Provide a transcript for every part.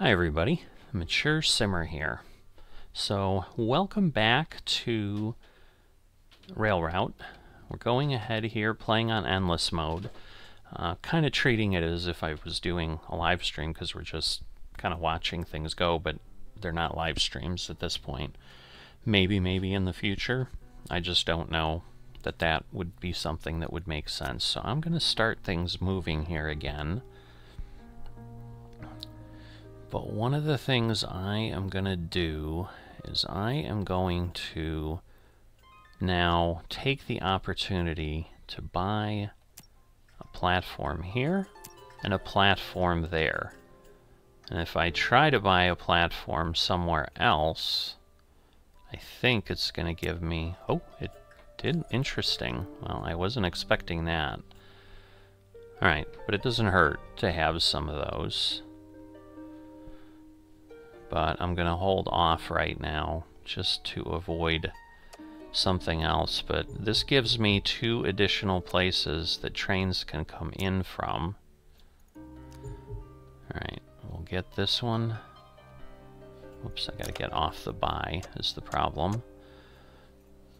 Hi everybody, Mature Simmer here. So welcome back to Rail Route. We're going ahead here playing on endless mode. Uh, kind of treating it as if I was doing a live stream because we're just kind of watching things go, but they're not live streams at this point. Maybe, maybe in the future. I just don't know that that would be something that would make sense. So I'm going to start things moving here again. But one of the things I am going to do is I am going to now take the opportunity to buy a platform here and a platform there. And if I try to buy a platform somewhere else, I think it's going to give me... Oh, it did. Interesting. Well, I wasn't expecting that. Alright, but it doesn't hurt to have some of those but I'm going to hold off right now just to avoid something else. But this gives me two additional places that trains can come in from. Alright, we'll get this one. Oops, I gotta get off the buy is the problem.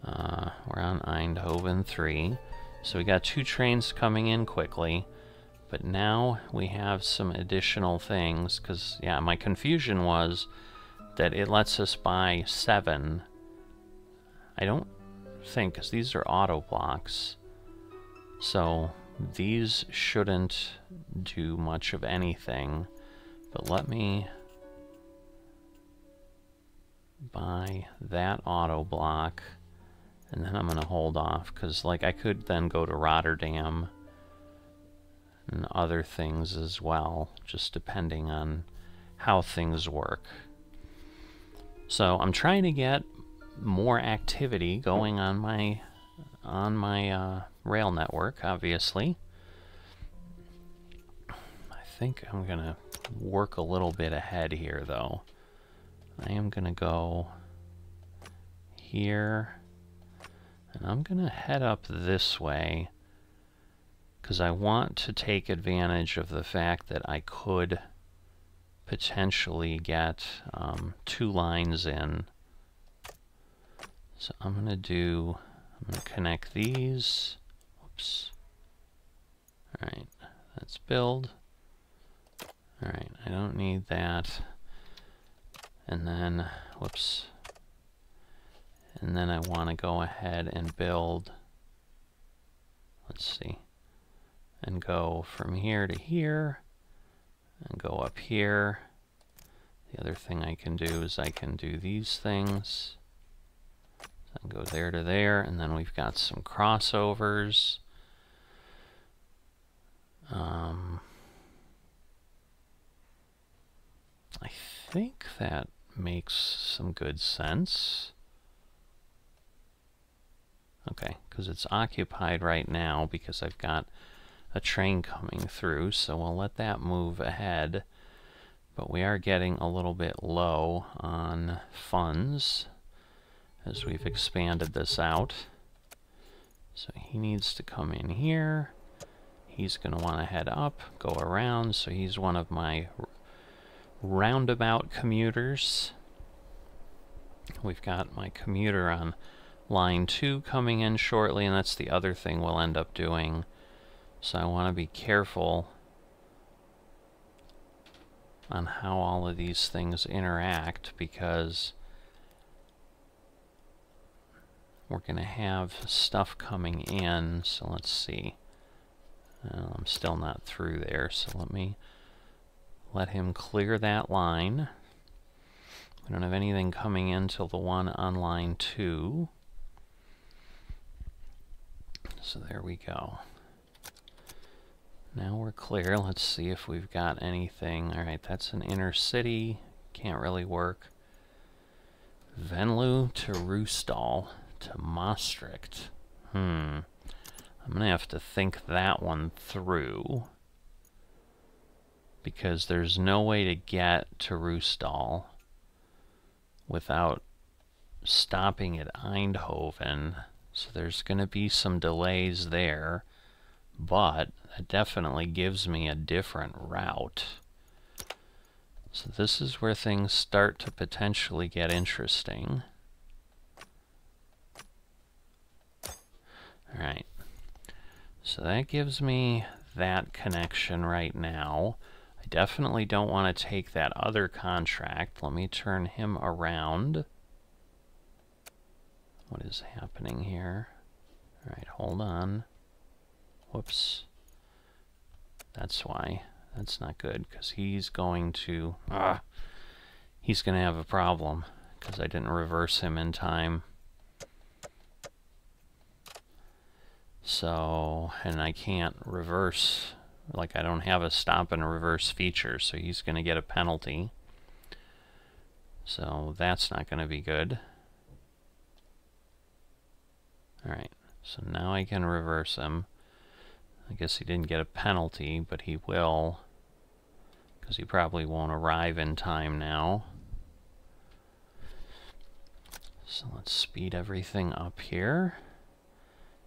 Uh, we're on Eindhoven 3. So we got two trains coming in quickly. But now we have some additional things, because, yeah, my confusion was that it lets us buy seven. I don't think, because these are auto blocks, so these shouldn't do much of anything. But let me buy that auto block, and then I'm going to hold off, because, like, I could then go to Rotterdam and other things as well, just depending on how things work. So I'm trying to get more activity going on my on my uh, rail network, obviously. I think I'm gonna work a little bit ahead here, though. I am gonna go here, and I'm gonna head up this way because I want to take advantage of the fact that I could potentially get um, two lines in. So I'm going to do, I'm going to connect these. Whoops. Alright, let's build. Alright, I don't need that. And then, whoops. And then I want to go ahead and build, let's see and go from here to here and go up here. The other thing I can do is I can do these things and go there to there and then we've got some crossovers. Um, I think that makes some good sense. Okay, because it's occupied right now because I've got a train coming through, so we'll let that move ahead. But we are getting a little bit low on funds as we've expanded this out. So he needs to come in here. He's going to want to head up, go around, so he's one of my roundabout commuters. We've got my commuter on line 2 coming in shortly, and that's the other thing we'll end up doing so I want to be careful on how all of these things interact because we're going to have stuff coming in. So let's see. Uh, I'm still not through there, so let me let him clear that line. We don't have anything coming in till the one on line 2. So there we go. Now we're clear. Let's see if we've got anything. Alright, that's an inner city. Can't really work. Venlo to Roosendaal to Maastricht. Hmm. I'm going to have to think that one through. Because there's no way to get to Roosendaal without stopping at Eindhoven. So there's going to be some delays there. But that definitely gives me a different route. So this is where things start to potentially get interesting. Alright. So that gives me that connection right now. I definitely don't want to take that other contract. Let me turn him around. What is happening here? Alright, hold on. Whoops. That's why. That's not good, because he's going to... Ah, he's going to have a problem, because I didn't reverse him in time. So, and I can't reverse, like I don't have a stop and a reverse feature, so he's going to get a penalty. So that's not going to be good. Alright, so now I can reverse him. I guess he didn't get a penalty, but he will, because he probably won't arrive in time now. So let's speed everything up here.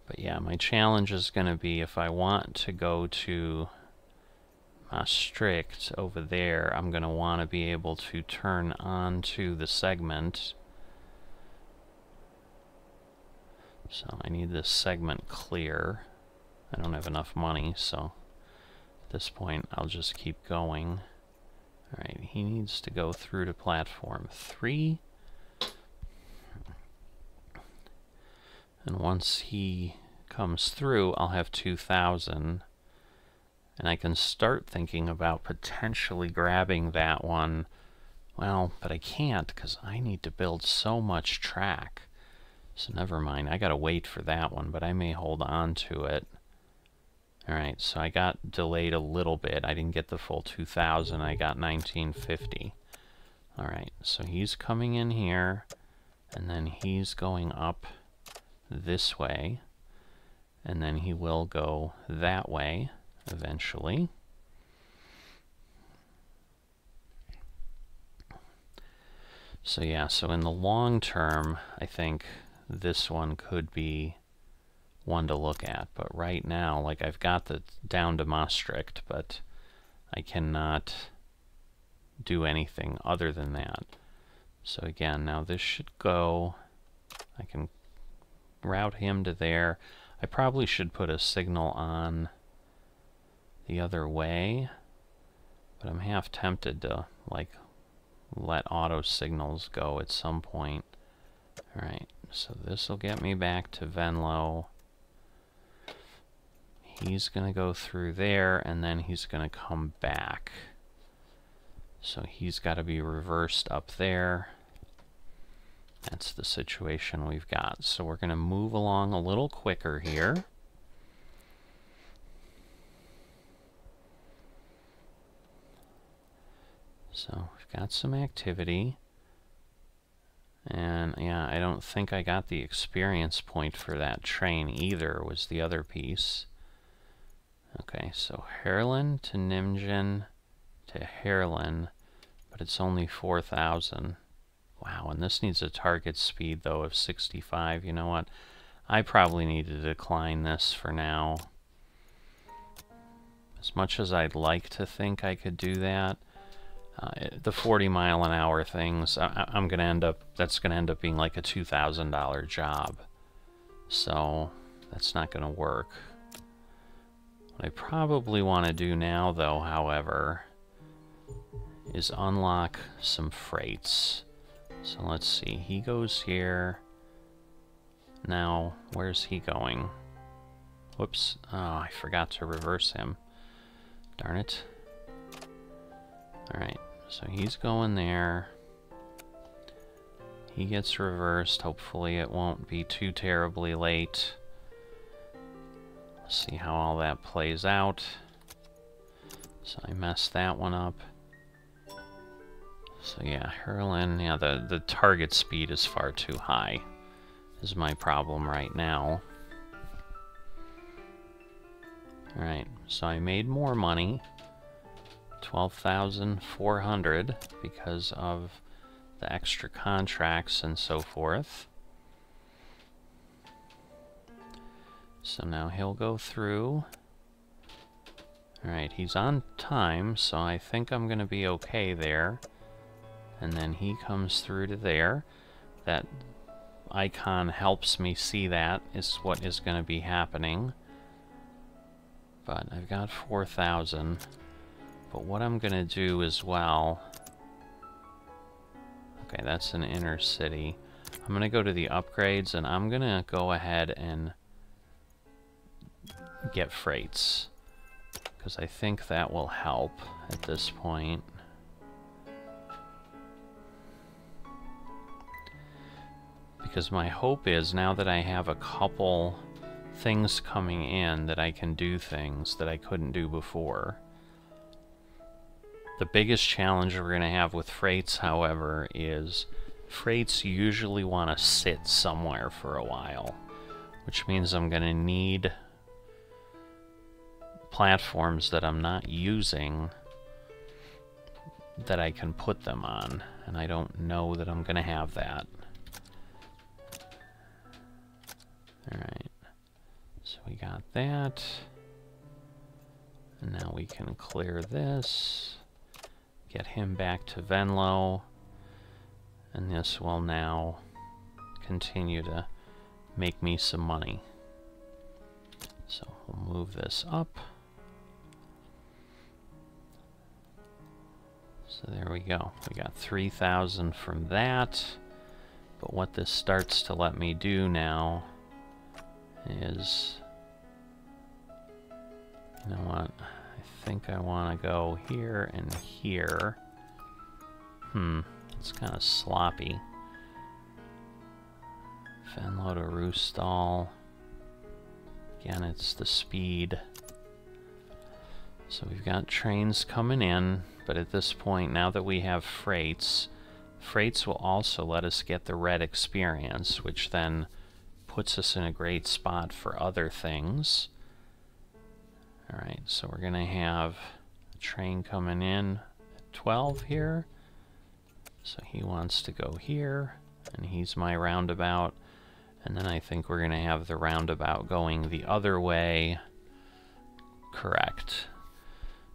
But yeah, my challenge is going to be if I want to go to Maastricht over there, I'm going to want to be able to turn on to the segment. So I need this segment clear. I don't have enough money, so at this point I'll just keep going. Alright, he needs to go through to platform 3. And once he comes through, I'll have 2,000. And I can start thinking about potentially grabbing that one. Well, but I can't because I need to build so much track. So never mind. I gotta wait for that one, but I may hold on to it. Alright, so I got delayed a little bit. I didn't get the full 2,000. I got 1950. Alright, so he's coming in here, and then he's going up this way, and then he will go that way eventually. So yeah, so in the long term, I think this one could be one to look at. But right now, like I've got the down to Maastricht, but I cannot do anything other than that. So again, now this should go, I can route him to there. I probably should put a signal on the other way, but I'm half tempted to like let auto signals go at some point. Alright, so this will get me back to Venlo. He's going to go through there, and then he's going to come back. So he's got to be reversed up there. That's the situation we've got. So we're going to move along a little quicker here. So we've got some activity. And yeah, I don't think I got the experience point for that train either, was the other piece. Okay, so Haarlem to Nijmegen to Haarlem, but it's only 4,000. Wow, and this needs a target speed, though, of 65. You know what? I probably need to decline this for now. As much as I'd like to think I could do that, uh, the 40 mile an hour things, I, am going to end up, that's going to end up being like a $2,000 job. So, that's not going to work. What I probably want to do now, though, however, is unlock some freights. So let's see, he goes here. Now, where's he going? Whoops, oh, I forgot to reverse him. Darn it. Alright, so he's going there. He gets reversed. Hopefully it won't be too terribly late. See how all that plays out. So I messed that one up. So yeah, Haarlem, yeah, the, the target speed is far too high, is my problem right now. Alright, so I made more money, 12,400, because of the extra contracts and so forth. So now he'll go through. Alright, he's on time, so I think I'm going to be okay there. And then he comes through to there. That icon helps me see that is what is going to be happening. But I've got 4,000. But what I'm going to do as well... Okay, that's an inner city. I'm going to go to the upgrades, and I'm going to go ahead and get freights because I think that will help at this point. Because my hope is now that I have a couple things coming in that I can do things that I couldn't do before. The biggest challenge we're going to have with freights, however, is freights usually want to sit somewhere for a while, which means I'm going to need platforms that I'm not using that I can put them on, and I don't know that I'm going to have that. Alright, so we got that. And now we can clear this, get him back to Venlo, and this will now continue to make me some money. So we'll move this up. So there we go. We got 3,000 from that. But what this starts to let me do now is... You know what? I think I want to go here and here. Hmm, it's kind of sloppy. Venlo to Roosendaal. Again, it's the speed. So we've got trains coming in. But at this point, now that we have freights, freights will also let us get the red experience, which then puts us in a great spot for other things. Alright, so we're going to have a train coming in at 12 here. So he wants to go here, and he's my roundabout. And then I think we're going to have the roundabout going the other way. Correct.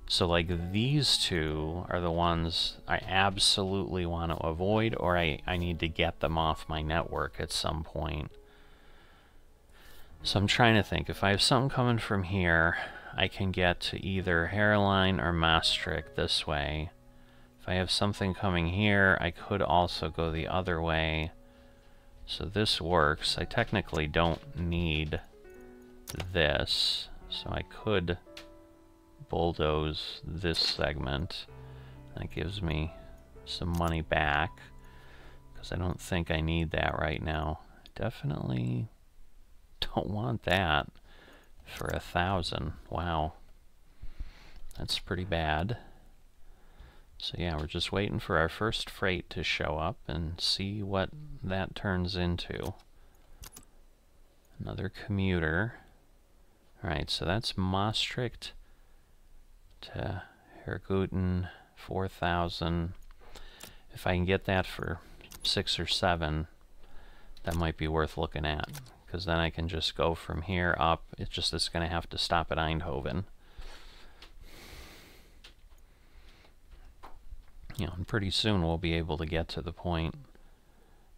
So like these two are the ones I absolutely want to avoid or I, I need to get them off my network at some point. So I'm trying to think, if I have something coming from here, I can get to either Hairline or Maastricht this way. If I have something coming here, I could also go the other way. So this works. I technically don't need this, so I could bulldoze this segment. That gives me some money back because I don't think I need that right now. Definitely don't want that for a thousand. Wow. That's pretty bad. So yeah, we're just waiting for our first freight to show up and see what that turns into. Another commuter. Alright, so that's Maastricht Uh, to Herrgoutin 4000. If I can get that for six or seven, that might be worth looking at. Because then I can just go from here up. It's just it's going to have to stop at Eindhoven. You know, and pretty soon we'll be able to get to the point.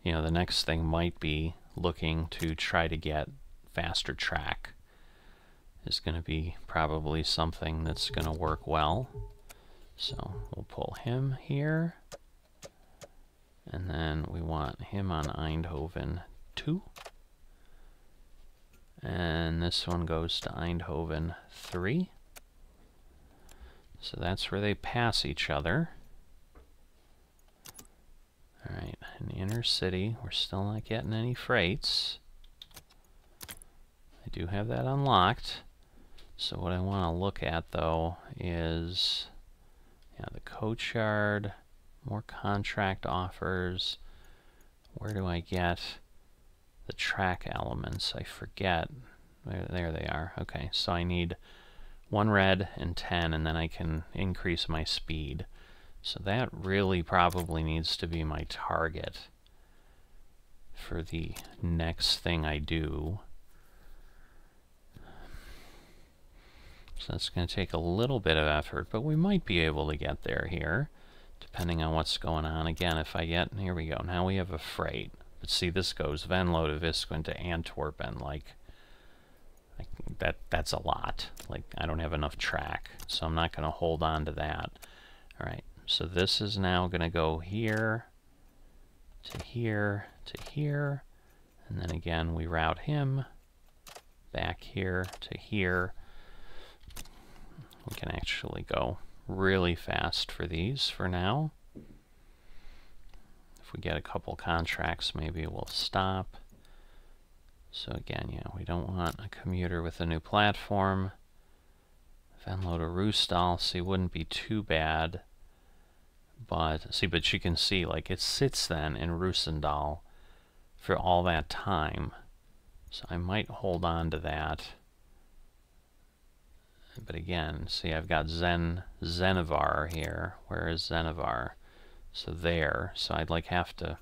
You know, the next thing might be looking to try to get faster track is going to be probably something that's going to work well. So we'll pull him here. And then we want him on Eindhoven 2. And this one goes to Eindhoven 3. So that's where they pass each other. Alright, in the inner city, we're still not getting any freights. I do have that unlocked. So what I want to look at though is yeah, the coach yard, more contract offers. Where do I get the track elements? I forget. There, there they are. Okay, so I need one red and 10 and then I can increase my speed. So that really probably needs to be my target for the next thing I do. So it's going to take a little bit of effort, but we might be able to get there here, depending on what's going on. Again, if I get, here we go, now we have a freight. But see, this goes Venlo to Visquin to Antwerpen, like, like that. that's a lot. Like, I don't have enough track, so I'm not going to hold on to that. All right, so this is now going to go here, to here, to here, and then again we route him back here to here. We can actually go really fast for these for now. If we get a couple contracts, maybe we'll stop. So again, yeah, we don't want a commuter with a new platform. Venlo Roosendaal, see, wouldn't be too bad. But, see, but you can see, like, it sits then in Roosendaal for all that time. So I might hold on to that. But again, see I've got Zen Zenivar here. Where is Zenivar? So there. So I'd like have to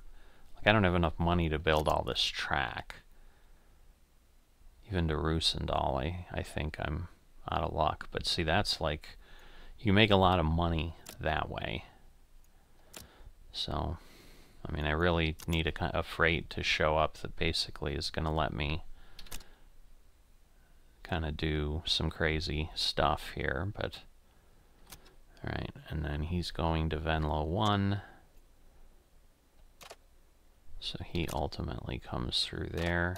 like I don't have enough money to build all this track. Even to Roos and Dolly, I think I'm out of luck. But see that's like you make a lot of money that way. So I mean, I really need a, a freight to show up that basically is going to let me kind of do some crazy stuff here, but alright, and then he's going to Venlo 1, so he ultimately comes through there.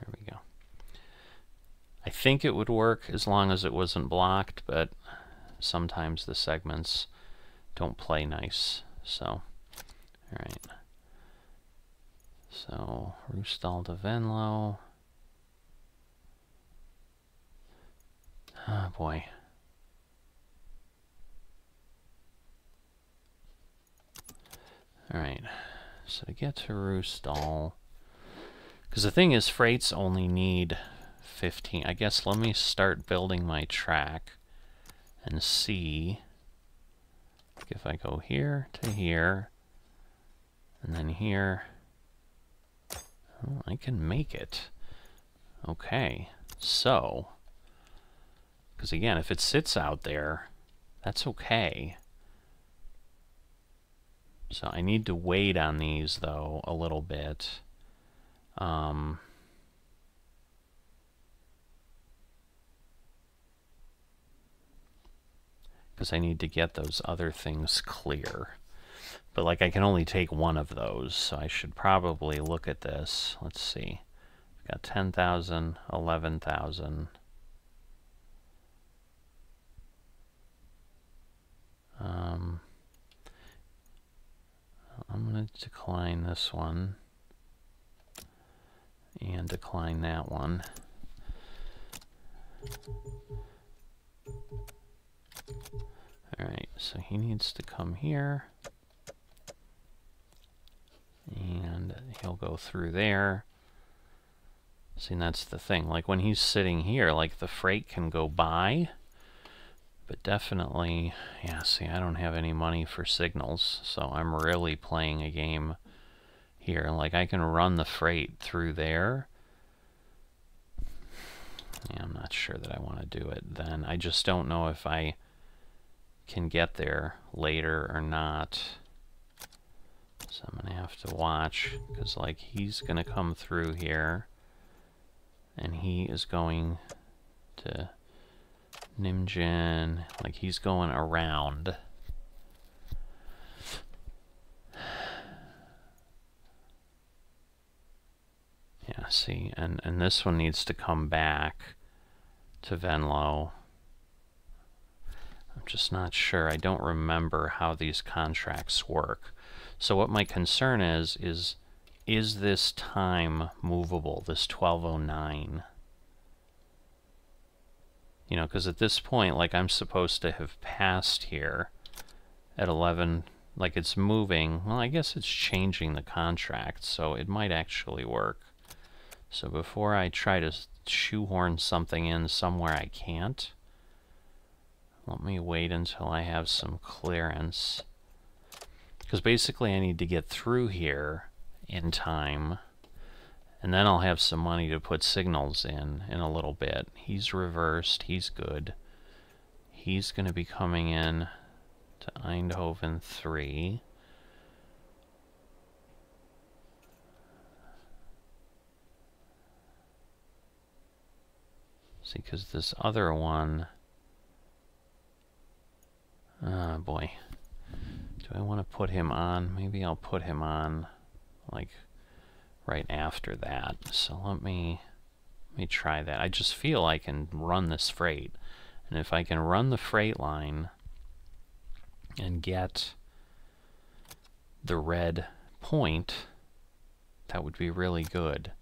There we go. I think it would work as long as it wasn't blocked, but sometimes the segments don't play nice. So, alright. So, Roosendaal to Venlo. Oh boy. Alright, so to get to Roosendaal, because the thing is, freights only need 15. I guess let me start building my track and see if I go here to here and then here oh, I can make it. Okay so because again if it sits out there that's okay. So I need to wait on these though a little bit. Um, because I need to get those other things clear. But like I can only take one of those, so I should probably look at this. Let's see. I've got 10,000, 11,000. Um, I'm going to decline this one and decline that one. Alright, so he needs to come here. And he'll go through there. See, that's the thing. Like, when he's sitting here, like, the freight can go by. But definitely, yeah, see, I don't have any money for signals. So I'm really playing a game here. Like, I can run the freight through there. Yeah, I'm not sure that I want to do it then. I just don't know if I can get there later or not. So I'm going to have to watch, because like he's going to come through here, and he is going to Nimjin, like he's going around. Yeah, see, and, and this one needs to come back to Venlo. I'm just not sure. I don't remember how these contracts work. So what my concern is, is is this time movable, this 1209? You know, because at this point, like, I'm supposed to have passed here at 11, like, it's moving. Well, I guess it's changing the contract, so it might actually work. So before I try to shoehorn something in somewhere I can't, let me wait until I have some clearance. Because basically I need to get through here in time. And then I'll have some money to put signals in in a little bit. He's reversed. He's good. He's going to be coming in to Eindhoven 3. See, because this other one... Oh boy. Do I want to put him on? Maybe I'll put him on, like, right after that. So let me, let me try that. I just feel I can run this freight. And if I can run the freight line and get the red point, that would be really good.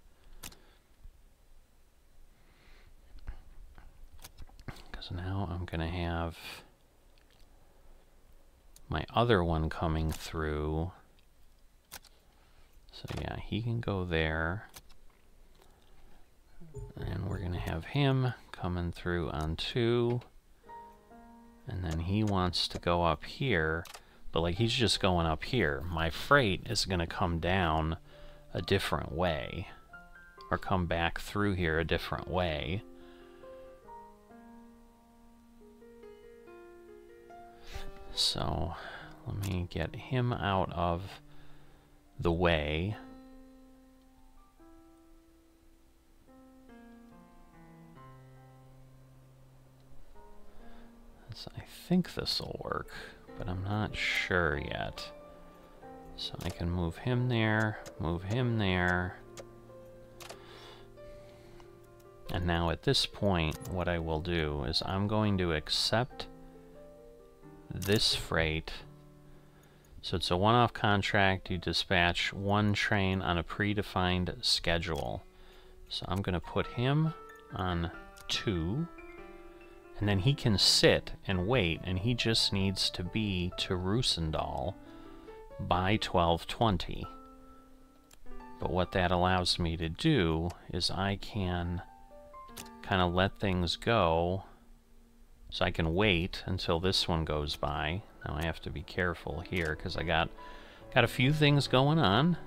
Because now I'm going to have my other one coming through. So yeah, he can go there. And we're going to have him coming through on two. And then he wants to go up here, but like he's just going up here. My freight is going to come down a different way, or come back through here a different way. So let me get him out of the way. So I think this will work, but I'm not sure yet. So I can move him there, move him there. And now at this point, what I will do is I'm going to accept this freight. So it's a one-off contract. You dispatch one train on a predefined schedule. So I'm going to put him on two. And then he can sit and wait, and he just needs to be to Roosendaal by 1220. But what that allows me to do is I can kind of let things go so I can wait until this one goes by. Now I have to be careful here because I got got a few things going on.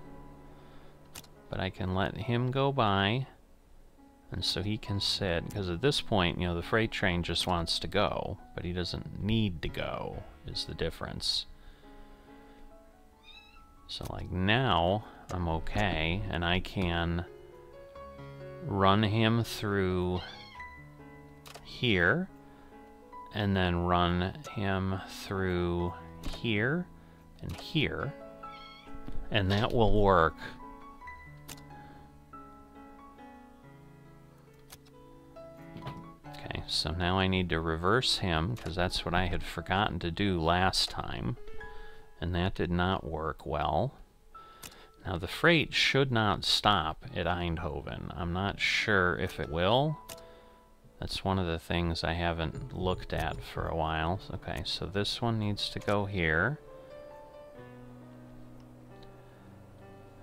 But I can let him go by and so he can sit because at this point, you know, the freight train just wants to go, but he doesn't need to go is the difference. So like now I'm okay and I can run him through here and then run him through here and here and that will work. Okay so now I need to reverse him because that's what I had forgotten to do last time and that did not work well. Now the freight should not stop at Eindhoven. I'm not sure if it will that's one of the things I haven't looked at for a while. Okay, so this one needs to go here.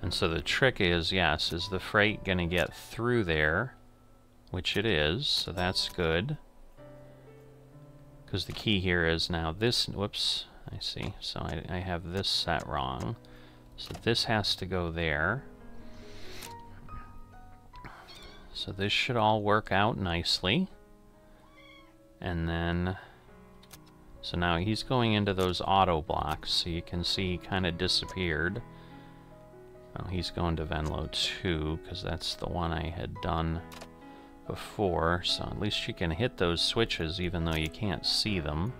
And so the trick is, yes, is the freight going to get through there? Which it is, so that's good. Because the key here is now this, whoops, I see. So I, I have this set wrong. So this has to go there. So this should all work out nicely. And then... So now he's going into those auto blocks, so you can see he kind of disappeared. Oh, he's going to Venlo 2, because that's the one I had done before, so at least you can hit those switches even though you can't see them.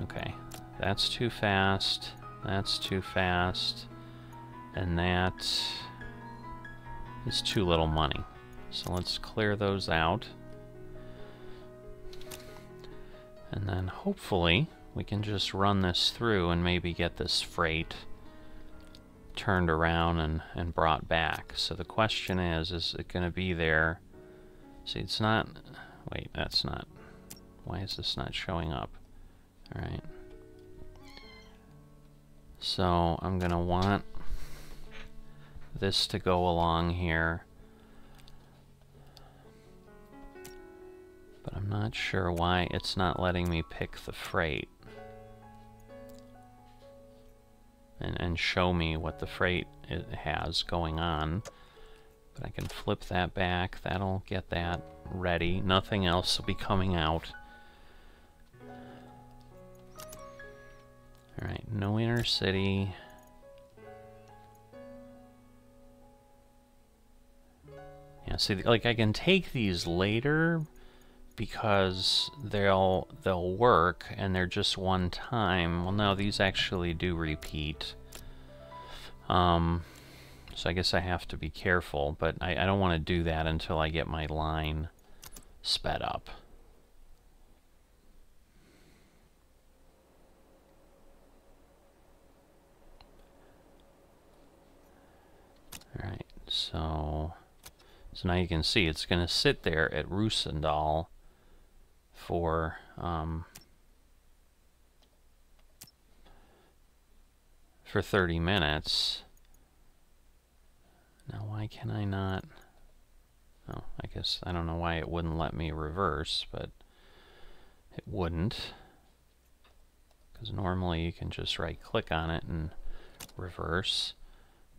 Okay, that's too fast, that's too fast, and that is too little money. So let's clear those out. And then hopefully we can just run this through and maybe get this freight turned around and, and brought back. So the question is, is it going to be there? See, it's not... Wait, that's not... Why is this not showing up? Alright. So I'm going to want this to go along here. But I'm not sure why it's not letting me pick the freight. And, and show me what the freight it has going on. But I can flip that back. That'll get that ready. Nothing else will be coming out. Alright, no inner city. Yeah, see, like I can take these later because they'll they'll work and they're just one time. Well, no, these actually do repeat. Um, so I guess I have to be careful, but I, I don't want to do that until I get my line sped up. Alright, so... So now you can see it's going to sit there at Roosendaal for... Um, for 30 minutes. Now why can I not... Oh, I guess I don't know why it wouldn't let me reverse, but it wouldn't. Because normally you can just right click on it and reverse.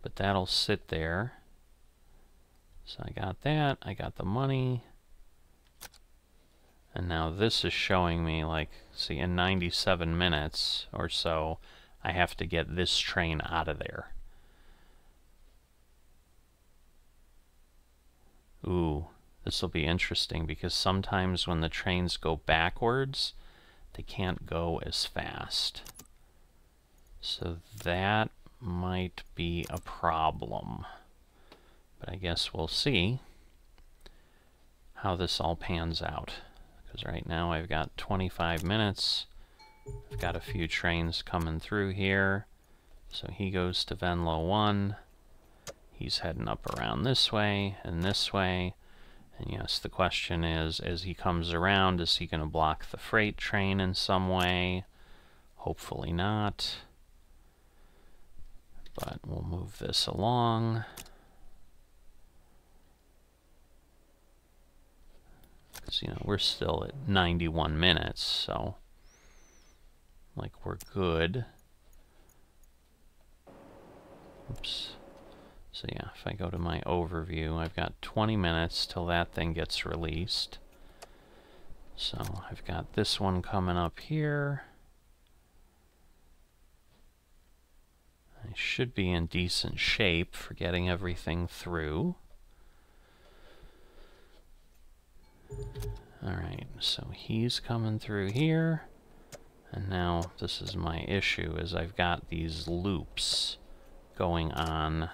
But that'll sit there. So I got that, I got the money. And now this is showing me like, see, in 97 minutes or so, I have to get this train out of there. Ooh, this will be interesting because sometimes when the trains go backwards, they can't go as fast. So that might be a problem. But I guess we'll see how this all pans out. Because right now I've got 25 minutes. I've got a few trains coming through here. So he goes to Venlo 1. He's heading up around this way and this way. And yes, the question is, as he comes around, is he going to block the freight train in some way? Hopefully not but we'll move this along. Because, you know, we're still at 91 minutes, so, like, we're good. Oops. So yeah, if I go to my overview, I've got 20 minutes till that thing gets released. So I've got this one coming up here. I should be in decent shape for getting everything through. Alright, so he's coming through here. And now this is my issue, is I've got these loops going on.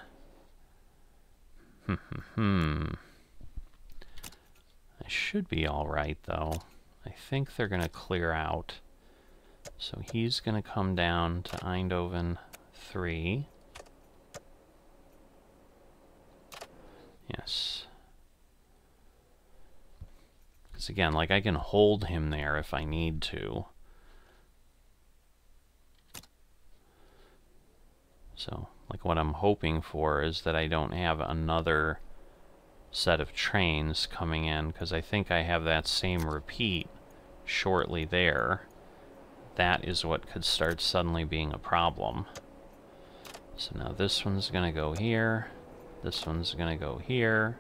Hmm, hmm, hmm. I should be alright, though. I think they're going to clear out. So he's going to come down to Eindhoven three. Yes. Because again, like I can hold him there if I need to. So, like what I'm hoping for is that I don't have another set of trains coming in, because I think I have that same repeat shortly there. That is what could start suddenly being a problem. So now this one's going to go here. This one's going to go here.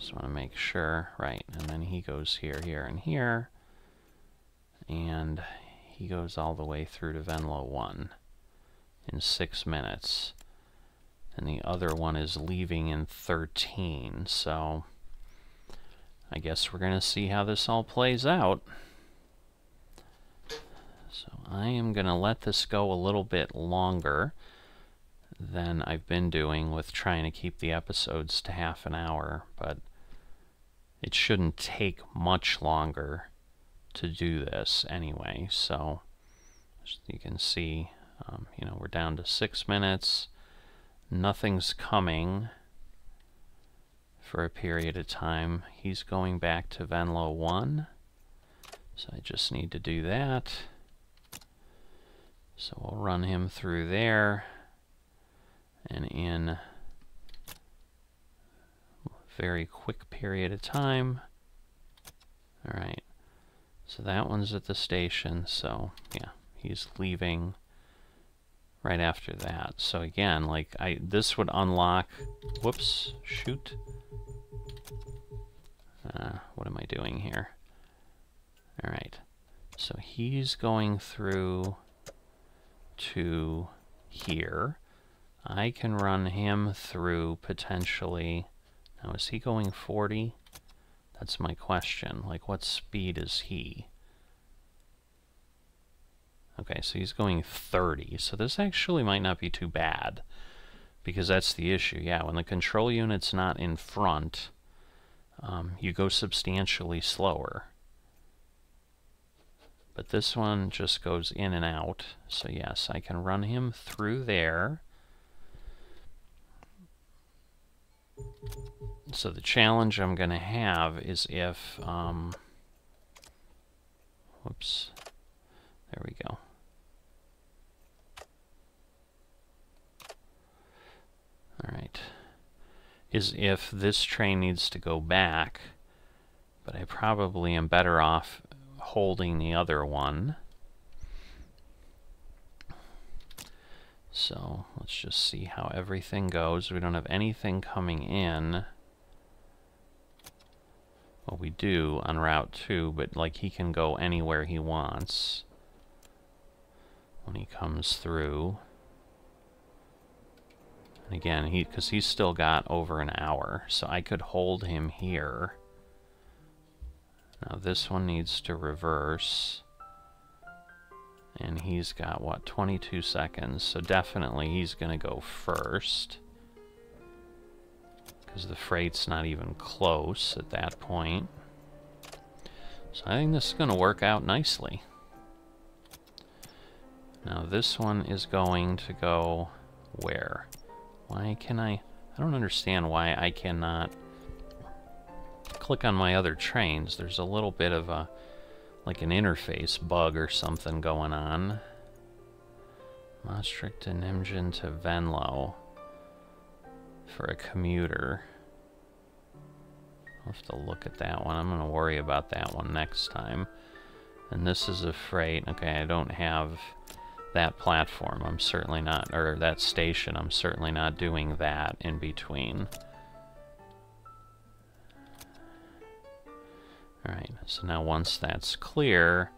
Just want to make sure. Right, and then he goes here, here, and here. And he goes all the way through to Venlo 1 in 6 minutes. And the other one is leaving in 13, so I guess we're going to see how this all plays out. So I am going to let this go a little bit longer than I've been doing with trying to keep the episodes to half an hour, but it shouldn't take much longer to do this anyway. So you can see, um, you know, we're down to six minutes. Nothing's coming for a period of time. He's going back to Venlo 1. So I just need to do that. So we'll run him through there and in very quick period of time. All right, so that one's at the station, so yeah, he's leaving right after that. So again, like I this would unlock whoops, shoot. Uh, what am I doing here? All right. So he's going through to here. I can run him through potentially. Now, is he going 40? That's my question. Like, what speed is he? Okay, so he's going 30. So this actually might not be too bad. Because that's the issue. Yeah, when the control unit's not in front, um, you go substantially slower. But this one just goes in and out. So yes, I can run him through there. So the challenge I'm going to have is if, um, whoops, there we go. All right. Is if this train needs to go back, but I probably am better off holding the other one. So let's just see how everything goes. We don't have anything coming in. Well, we do on Route 2, but like he can go anywhere he wants when he comes through. And again, he because he's still got over an hour, so I could hold him here. Now this one needs to reverse. And he's got, what, 22 seconds. So definitely he's going to go first. Because the freight's not even close at that point. So I think this is going to work out nicely. Now this one is going to go where? Why can I... I don't understand why I cannot click on my other trains. There's a little bit of a like an interface bug or something going on. Maastricht to Nijmegen to Venlo for a commuter. I'll have to look at that one. I'm going to worry about that one next time. And this is a freight. Okay, I don't have that platform. I'm certainly not, or that station. I'm certainly not doing that in between. Alright, so now once that's clear,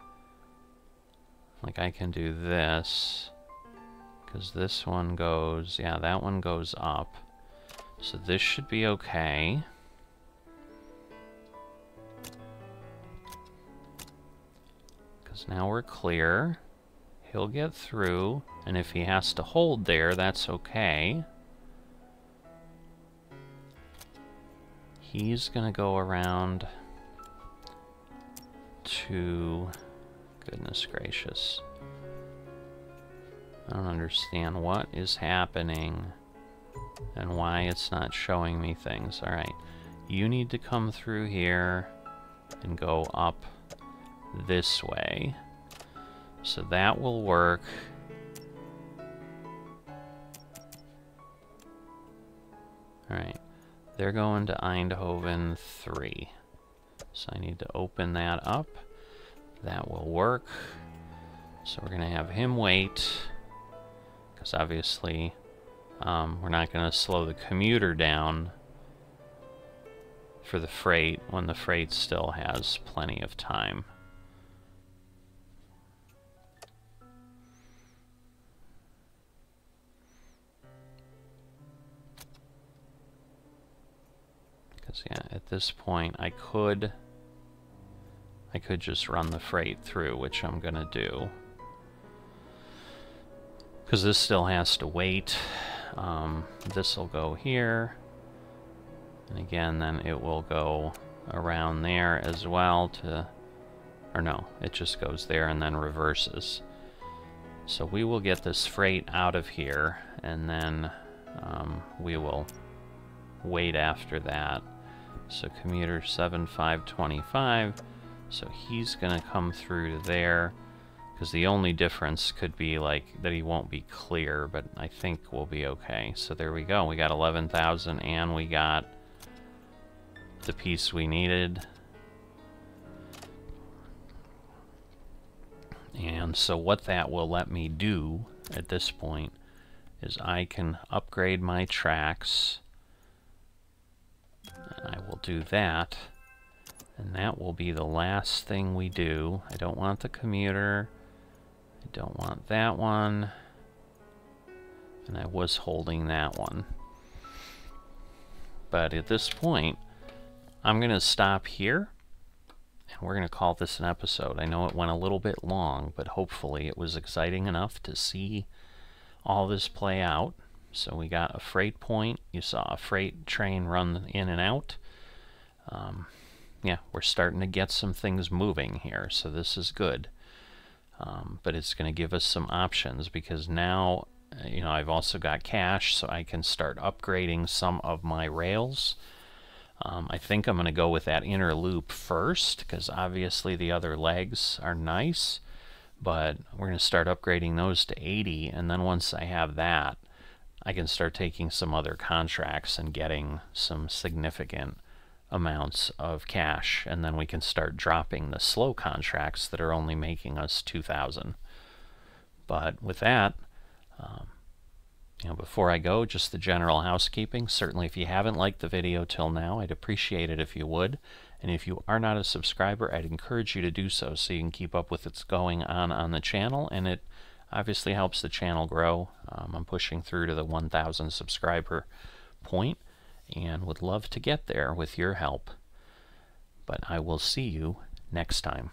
like I can do this, because this one goes, yeah, that one goes up. So this should be okay. Because now we're clear. He'll get through, and if he has to hold there, that's okay. He's gonna go around to... Goodness gracious. I don't understand what is happening and why it's not showing me things. Alright, you need to come through here and go up this way. So that will work. Alright, they're going to Eindhoven 3. So I need to open that up. That will work. So we're going to have him wait. Because obviously um, we're not going to slow the commuter down for the freight when the freight still has plenty of time. Because yeah, at this point I could I could just run the freight through, which I'm going to do. Because this still has to wait. Um, this will go here. And again, then it will go around there as well to... Or no, it just goes there and then reverses. So we will get this freight out of here, and then um, we will wait after that. So commuter 7525 so he's to come through there. Because the only difference could be like that he won't be clear, but I think we'll be okay. So there we go. We got 11,000 and we got the piece we needed. And so what that will let me do at this point is I can upgrade my tracks. And I will do that. And that will be the last thing we do. I don't want the commuter. Don't want that one. And I was holding that one. But at this point, I'm going to stop here. And we're going to call this an episode. I know it went a little bit long, but hopefully it was exciting enough to see all this play out. So we got a freight point. You saw a freight train run in and out. Um, yeah, we're starting to get some things moving here, so this is good. Um, but it's going to give us some options because now, uh, you know, I've also got cash, so I can start upgrading some of my rails. Um, I think I'm going to go with that inner loop first because obviously the other legs are nice but we're going to start upgrading those to 80 and then once I have that I can start taking some other contracts and getting some significant amounts of cash and then we can start dropping the slow contracts that are only making us 2000 but with that um, you know before I go just the general housekeeping certainly if you haven't liked the video till now I'd appreciate it if you would and if you are not a subscriber, I'd encourage you to do so so you can keep up with what's going on on the channel. And it obviously helps the channel grow. Um, I'm pushing through to the 1,000 subscriber point and would love to get there with your help. But I will see you next time.